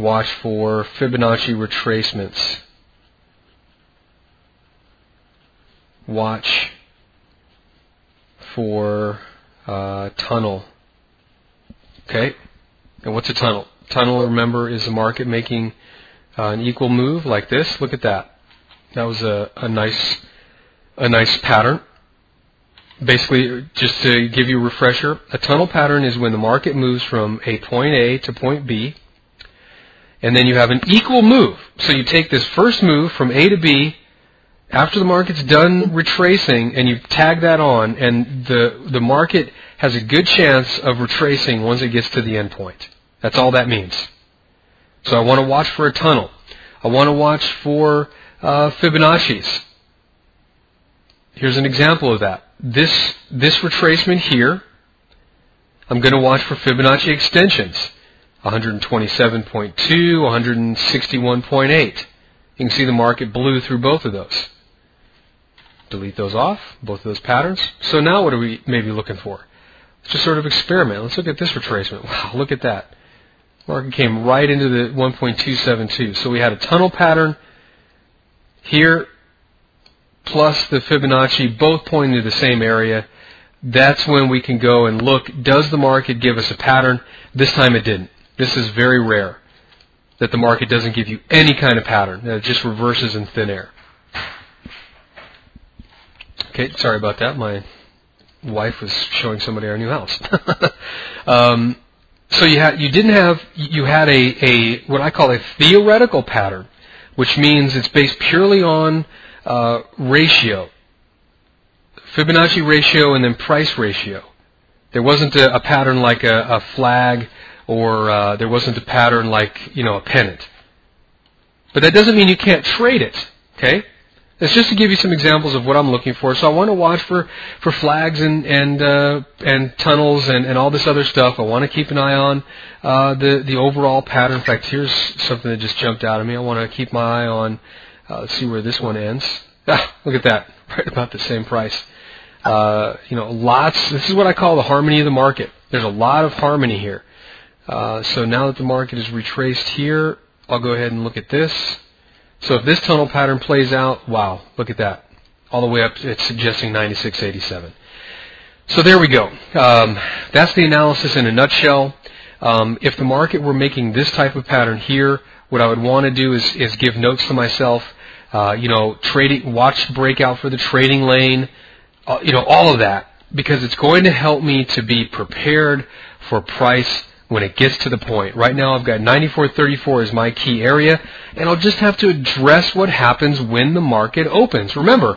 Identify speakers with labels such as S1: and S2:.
S1: watch for Fibonacci retracements. Watch for uh, tunnel. Okay? And what's a tunnel? Tunnel, remember, is the market making uh, an equal move like this. Look at that. That was a, a nice a nice pattern. Basically, just to give you a refresher, a tunnel pattern is when the market moves from a point A to point B, and then you have an equal move. So you take this first move from A to B, after the market's done retracing, and you tag that on, and the the market has a good chance of retracing once it gets to the end point. That's all that means. So I want to watch for a tunnel. I want to watch for uh, Fibonacci's. Here's an example of that. This, this retracement here, I'm going to watch for Fibonacci extensions. 127.2, 161.8. You can see the market blew through both of those. Delete those off, both of those patterns. So now what are we maybe looking for? Let's just sort of experiment. Let's look at this retracement. Wow, look at that. Market came right into the 1.272. So we had a tunnel pattern here plus the Fibonacci both pointing to the same area. That's when we can go and look, does the market give us a pattern? This time it didn't. This is very rare that the market doesn't give you any kind of pattern, that it just reverses in thin air. Okay, sorry about that. My wife was showing somebody our new house. um, so you had you didn't have you had a, a what I call a theoretical pattern, which means it's based purely on uh, ratio, Fibonacci ratio, and then price ratio. There wasn't a, a pattern like a, a flag, or uh, there wasn't a pattern like you know a pennant. But that doesn't mean you can't trade it. Okay, it's just to give you some examples of what I'm looking for. So I want to watch for, for flags and and uh, and tunnels and, and all this other stuff. I want to keep an eye on uh, the the overall pattern. In fact, here's something that just jumped out at me. I want to keep my eye on. Uh, let's see where this one ends. Ah, look at that, right about the same price. Uh, you know, lots. This is what I call the harmony of the market. There's a lot of harmony here. Uh, so now that the market is retraced here, I'll go ahead and look at this. So if this tunnel pattern plays out, wow, look at that. All the way up, it's suggesting 9687. So there we go. Um, that's the analysis in a nutshell. Um, if the market were making this type of pattern here, what I would want to do is, is give notes to myself. Uh, you know, trading, watch breakout for the trading lane. Uh, you know, all of that because it's going to help me to be prepared for price when it gets to the point. Right now I've got 94.34 as my key area, and I'll just have to address what happens when the market opens. Remember,